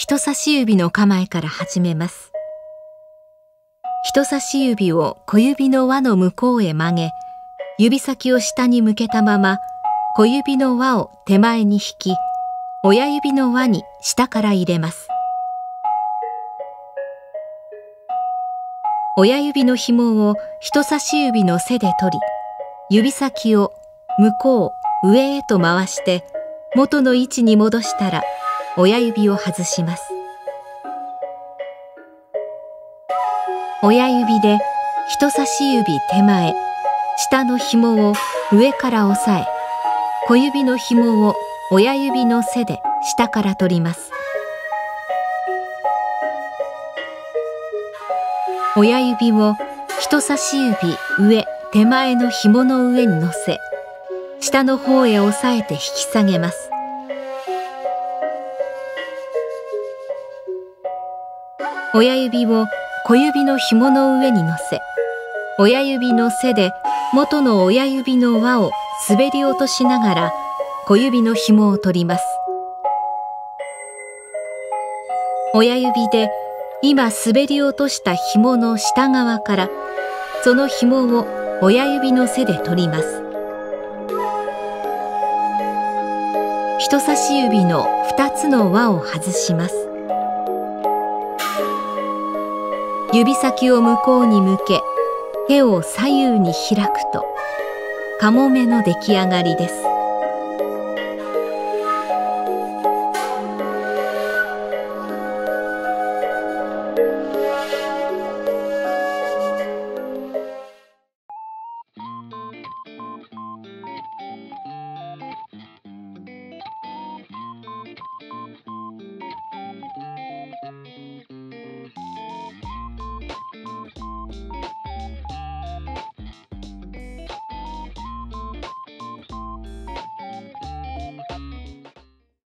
人差し指の構えから始めます。人差し指を小指の輪の向こうへ曲げ指先を下に向けたまま小指の輪を手前に引き親指の輪に下から入れます。親指の紐を人差し指の背で取り指先を向こう上へと回して元の位置に戻したら親指を外します。親指で人差し指手前下の紐を上から押さえ小指の紐を親指の背で下から取ります。親指を人差し指上手前の紐の上に乗せ下の方へ押さえて引き下げます。親指を小指の紐の上に乗せ親指の背で元の親指の輪を滑り落としながら小指の紐を取ります。親指で今滑り落とした紐の下側からその紐を親指の背で取ります。人差し指の2つの輪を外します。指先を向こうに向け手を左右に開くとカモメの出来上がりです。